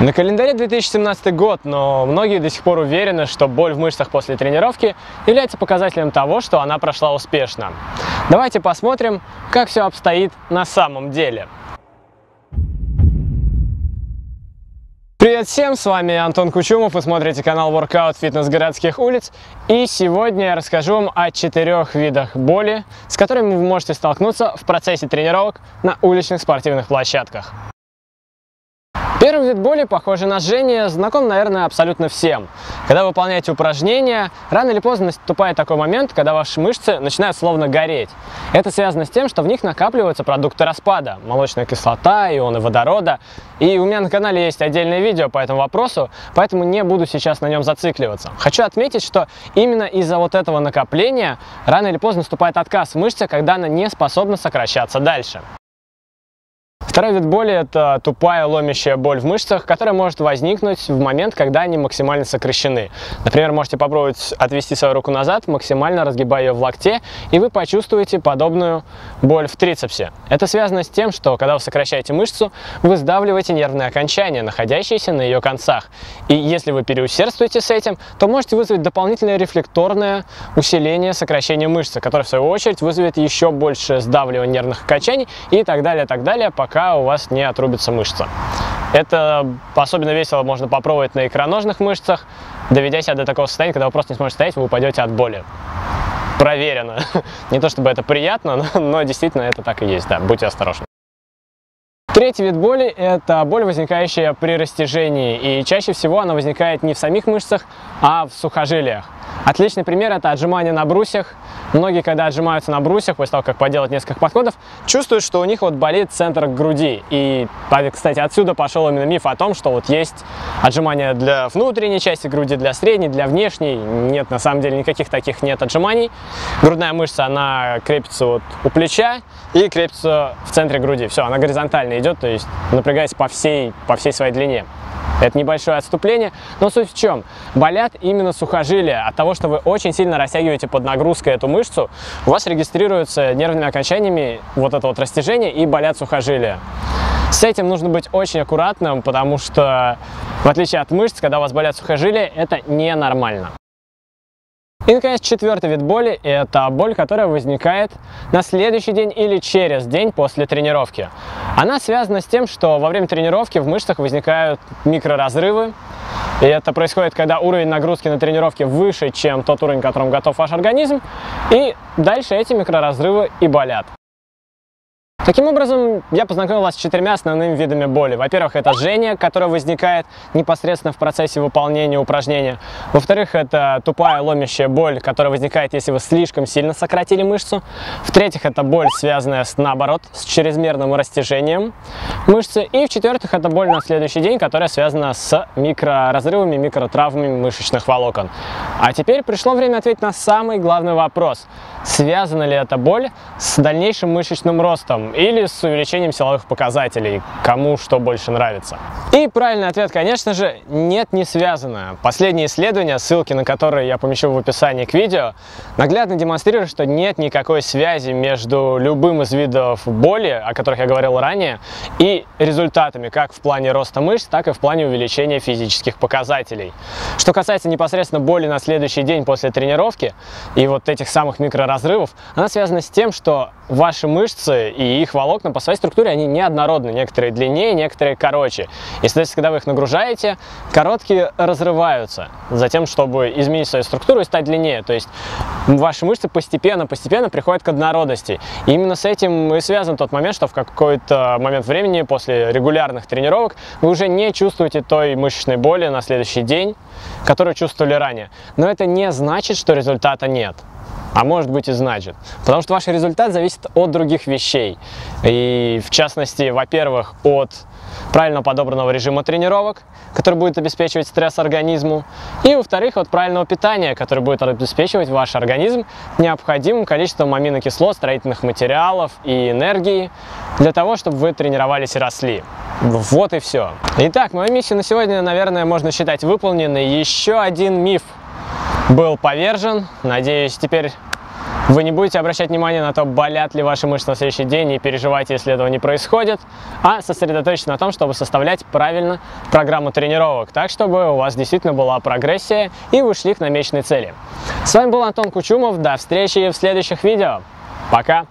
На календаре 2017 год, но многие до сих пор уверены, что боль в мышцах после тренировки является показателем того, что она прошла успешно. Давайте посмотрим, как все обстоит на самом деле. Привет всем, с вами Антон Кучумов, вы смотрите канал Workout Фитнес городских улиц. И сегодня я расскажу вам о четырех видах боли, с которыми вы можете столкнуться в процессе тренировок на уличных спортивных площадках. Первый вид боли, похожий на жжение, знаком, наверное, абсолютно всем. Когда вы выполняете упражнения, рано или поздно наступает такой момент, когда ваши мышцы начинают словно гореть. Это связано с тем, что в них накапливаются продукты распада, молочная кислота, ионы водорода. И у меня на канале есть отдельное видео по этому вопросу, поэтому не буду сейчас на нем зацикливаться. Хочу отметить, что именно из-за вот этого накопления рано или поздно наступает отказ в мышце, когда она не способна сокращаться дальше. Второй вид боли – это тупая ломящая боль в мышцах, которая может возникнуть в момент, когда они максимально сокращены. Например, можете попробовать отвести свою руку назад, максимально разгибая ее в локте, и вы почувствуете подобную боль в трицепсе. Это связано с тем, что когда вы сокращаете мышцу, вы сдавливаете нервные окончания, находящиеся на ее концах. И если вы переусердствуете с этим, то можете вызвать дополнительное рефлекторное усиление сокращения мышцы, которое в свою очередь вызовет еще больше сдавливания нервных окончаний и так далее, так далее, пока у вас не отрубится мышца. Это особенно весело можно попробовать на икроножных мышцах, доведя себя до такого состояния, когда вы просто не сможете стоять, вы упадете от боли. Проверено. Не то чтобы это приятно, но, но действительно это так и есть, да, будьте осторожны. Третий вид боли – это боль, возникающая при растяжении, и чаще всего она возникает не в самих мышцах, а в сухожилиях. Отличный пример – это отжимание на брусьях. Многие, когда отжимаются на брусьях, после того, как поделать несколько подходов, чувствуют, что у них вот болит центр груди. И, кстати, отсюда пошел именно миф о том, что вот есть отжимания для внутренней части груди, для средней, для внешней. Нет, на самом деле никаких таких нет отжиманий. Грудная мышца, она крепится вот у плеча и крепится в центре груди. Все, она горизонтально идет, то есть напрягаясь по всей, по всей своей длине. Это небольшое отступление, но суть в чем? Болят именно сухожилия. От того, что вы очень сильно растягиваете под нагрузкой эту мышцу, у вас регистрируется нервными окончаниями вот это вот растяжение и болят сухожилия. С этим нужно быть очень аккуратным, потому что, в отличие от мышц, когда у вас болят сухожилия, это ненормально. И, наконец, четвертый вид боли – это боль, которая возникает на следующий день или через день после тренировки. Она связана с тем, что во время тренировки в мышцах возникают микроразрывы, и это происходит, когда уровень нагрузки на тренировке выше, чем тот уровень, к которому готов ваш организм, и дальше эти микроразрывы и болят. Таким образом, я познакомил вас с четырьмя основными видами боли. Во-первых, это жжение, которое возникает непосредственно в процессе выполнения упражнения. Во-вторых, это тупая ломящая боль, которая возникает, если вы слишком сильно сократили мышцу. В-третьих, это боль, связанная с, наоборот, с чрезмерным растяжением мышцы. И в-четвертых, это боль на следующий день, которая связана с микроразрывами, микротравмами мышечных волокон. А теперь пришло время ответить на самый главный вопрос. Связана ли эта боль с дальнейшим мышечным ростом или с увеличением силовых показателей, кому что больше нравится. И правильный ответ, конечно же, нет, не связано. Последние исследования, ссылки на которые я помещу в описании к видео, наглядно демонстрируют, что нет никакой связи между любым из видов боли, о которых я говорил ранее, и результатами, как в плане роста мышц, так и в плане увеличения физических показателей. Что касается непосредственно боли на следующий день после тренировки и вот этих самых микроразрывов, она связана с тем, что ваши мышцы и их волокна по своей структуре, они неоднородны. Некоторые длиннее, некоторые короче. И, соответственно, когда вы их нагружаете, короткие разрываются. Затем, чтобы изменить свою структуру и стать длиннее. То есть ваши мышцы постепенно-постепенно приходят к однородности. И именно с этим и связан тот момент, что в какой-то момент времени после регулярных тренировок вы уже не чувствуете той мышечной боли на следующий день, которую чувствовали ранее. Но это не значит, что результата нет а может быть и значит. Потому что ваш результат зависит от других вещей. И в частности, во-первых, от правильно подобранного режима тренировок, который будет обеспечивать стресс организму, и, во-вторых, от правильного питания, который будет обеспечивать ваш организм необходимым количеством аминокислот, строительных материалов и энергии для того, чтобы вы тренировались и росли. Вот и все. Итак, мою миссию на сегодня, наверное, можно считать выполненной. Еще один миф был повержен. Надеюсь, теперь Вы не будете обращать внимание на то, болят ли ваши мышцы на следующий день, и переживайте, если этого не происходит, а сосредоточьтесь на том, чтобы составлять правильно программу тренировок, так, чтобы у вас действительно была прогрессия и вы шли к намеченной цели. С вами был Антон Кучумов, до встречи в следующих видео. Пока!